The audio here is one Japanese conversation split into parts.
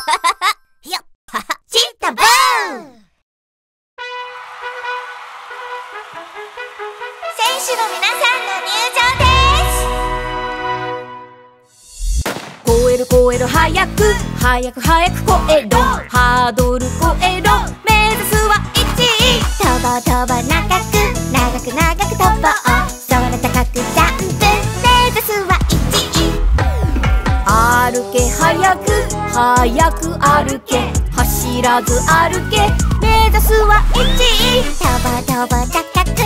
よっチータブー！ン選手の皆さんの入場です！超える超える早く早く早く超えろハードル超えろ目指すは1位。飛ぼう飛ぼ早く歩け。走らず歩け。目指すは1位。飛ぼう飛ぼう高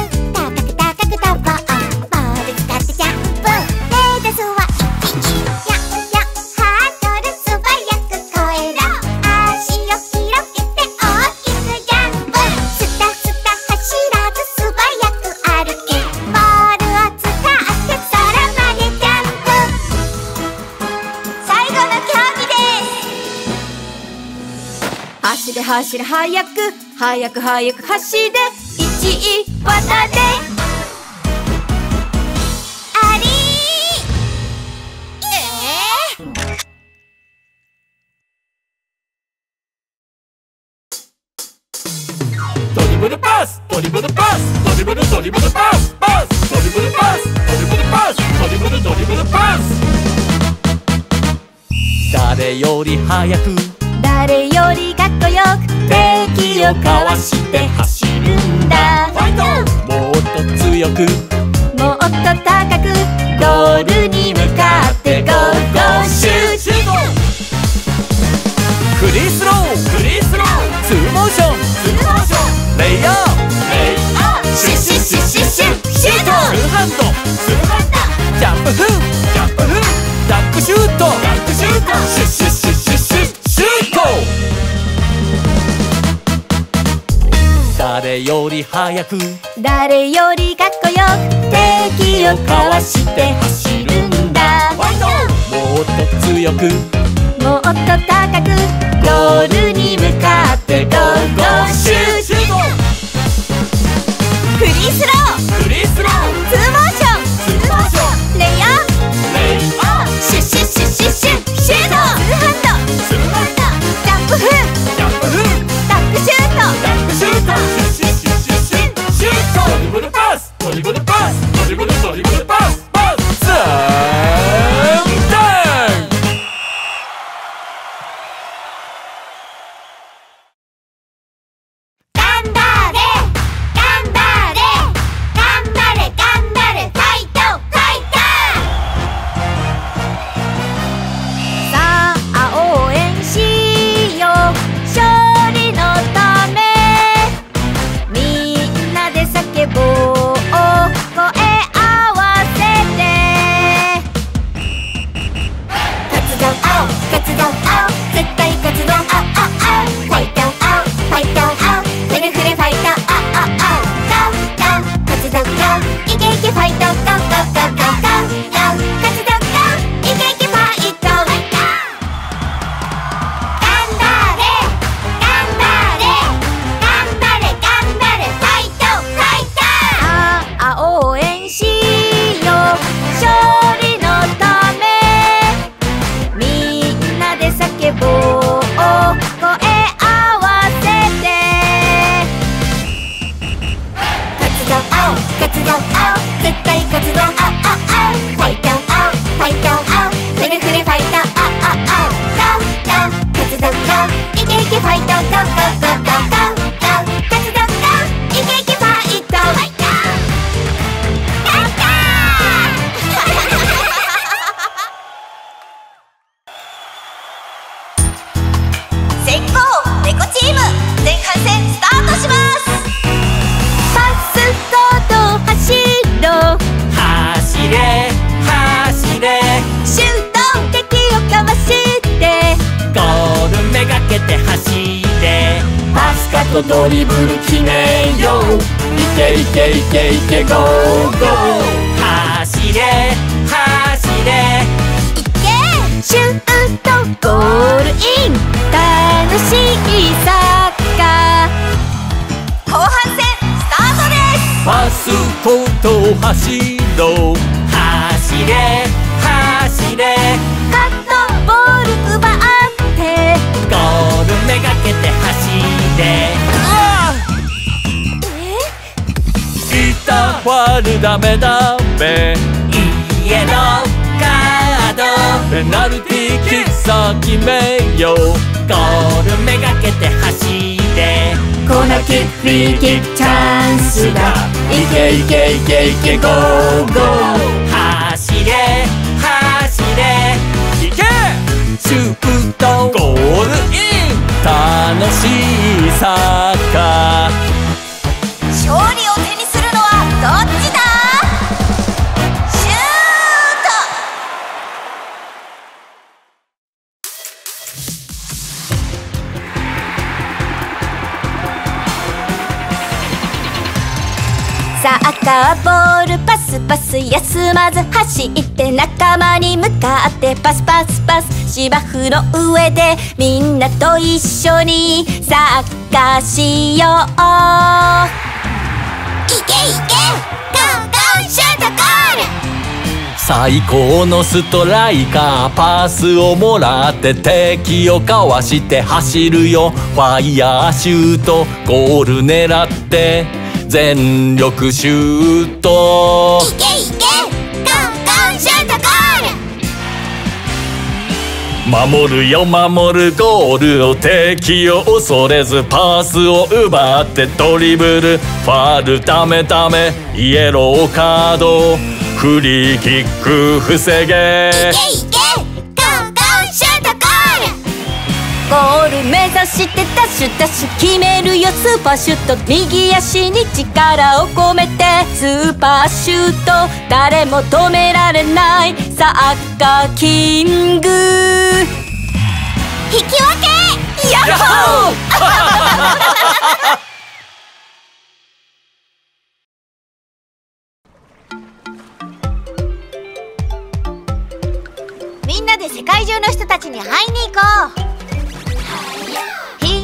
走れ早く早く早く走れ。1位渡れありーえー。ドリブルパス。ドリブルパス。ドリブルドリブルパス。パス。ドリブルパス。ドリブルパス。ドリブルドリブルパス。誰より早く。誰よりよく敵を交わして走るんだ。ファイト！もっと強くより早く？誰よりかっこよく敵をかわして走るんだ。もっと強く。もっと高くゴールに向かってゴーゴーシュー活動青絶対活動青青青ファイト青ファイト青フレフレファイト青青青ゴーゴー活動ゴーイケイケファイトゴーゴーゴーゴーゴーゴー活動ゴーイケイケファイトファイトやったー先行猫チーム前半戦スタートしますコート走ろう。走れ走れ。シュート敵をかわして。ゴールめがけて走れ。パスカとドリブル決めよう。いけいけいけいけゴーゴー。走れ走れ。シュートゴールイン。楽しいサッカー。後半戦パスコートを走ろう。走れ走れ。カットボール奪って。ゴールめがけて走れ。えいたわるダメダメイエローカードペナルティーキッサー決めよう。ゴールめがけて走れ。キックフリーキックチャンスだいけいけいけいけゴーゴー走れ走れいけシュートゴールイン楽しいサッカーーボールパスパス休まず走って仲間に向かってパスパスパス芝生の上でみんなと一緒にサッカーしよう。いけいけゴーゴーシュートゴール。最高のストライカーパスをもらって敵をかわして走るよ。ファイヤーシュートゴール狙って。全力シュート。いけいけゴーゴーシュートゴール。守るよ守るゴールを敵を恐れずパスを奪ってドリブル。ファールダメダメイエローカード。フリーキック防げ。いけいけール目指してダッシュダッシュ決めるよスーパーシュート右足に力を込めてスーパーシュート誰も止められないサッカーキング引き分けヤッホー みんなで世界中の人たちに会いに行こう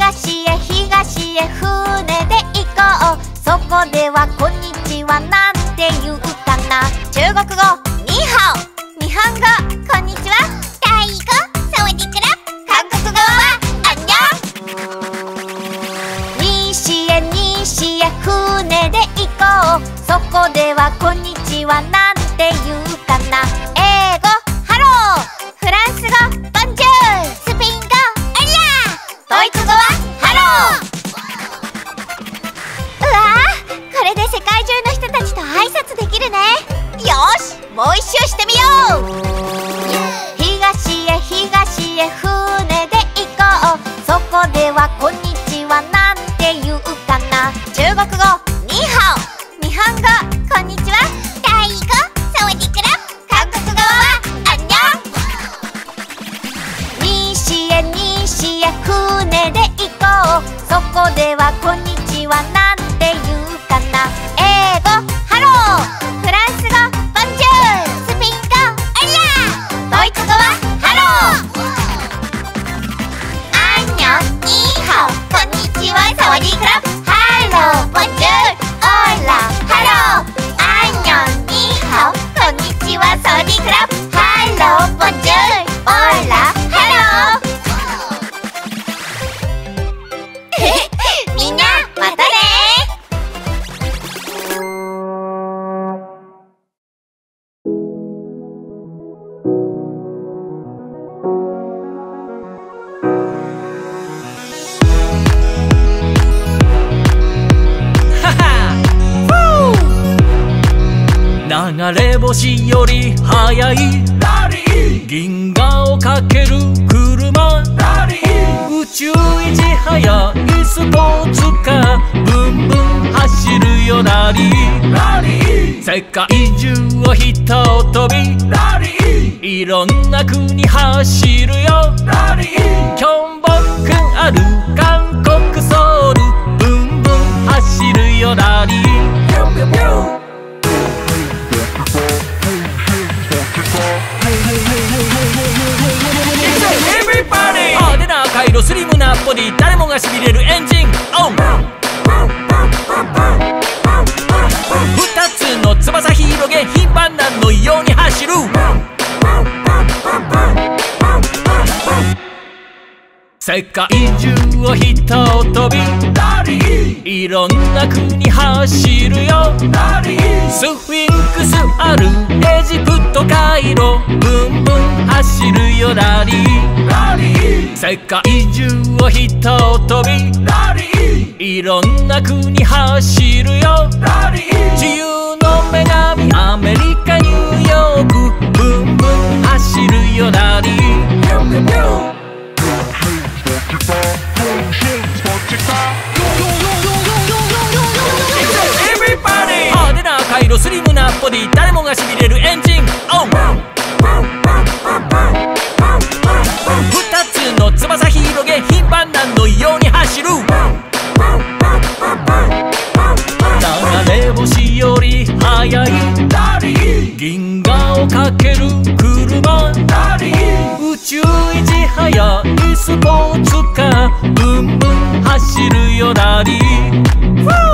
東へ東へ船で行こう。そこではこんにちはなんて言うかな。中国語。世界中の人たちと挨拶できるね。よしもう一周してみよう。ち星より速い。銀河をかける車。宇宙一速いスポーツカー。ブンブン走るよラリー。世界中をひと飛び。いろんな国走るよ。キョンボックンある韓ディ誰世界中をひと飛びいろんな国走るよ。スフィンクスあるエジプトカイロブンブン走るよラリー世界中をひと飛びいろんな国走るよ。自由の女神アメリカニューヨーク。ブンブン走るよラリー色スリムなボディ誰もがしびれるエンジンオン二つの翼広げ頻繁なのように走る流れ星より速い銀河をかける車宇宙一速いスポーツカーブンブン走るよラリー